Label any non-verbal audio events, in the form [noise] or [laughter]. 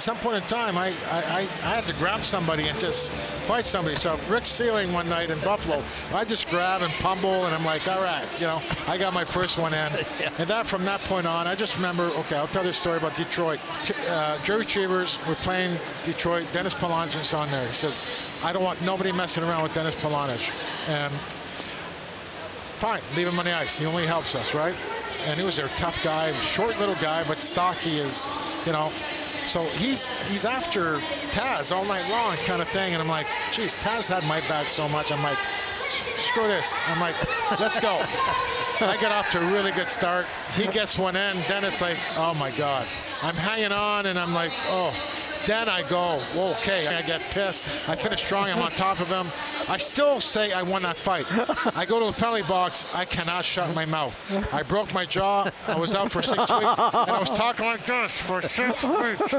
some point in time, I, I, I, had to grab somebody and just fight somebody. So Ric Seiling one night in Buffalo, I just grab and pummel, and I'm like, all right, you know, I got my first one in. [laughs] yeah. And that from that point on, I just remember, okay, I'll tell this story about Detroit. T- uh, Jerry Cheevers, we're playing Detroit. Dennis Polonich's on there. He says, I don't want nobody messing around with Dennis Polonich. And fine, leave him on the ice. He only helps us, right? And he was a tough guy, short little guy, but stocky as, you know. So he's he's after Taz all night long kind of thing. And I'm like, geez, Taz had my back so much. I'm like, screw this. I'm like, [laughs] let's go. [laughs] I get off to a really good start. He gets one in. Then it's like, oh my God. I'm hanging on and I'm like, oh. Then I go, okay, I get pissed. I finish strong, I'm on top of him. I still say I won that fight. I go to the penalty box, I cannot shut my mouth. I broke my jaw, I was out for six weeks, and I was talking like this for six weeks.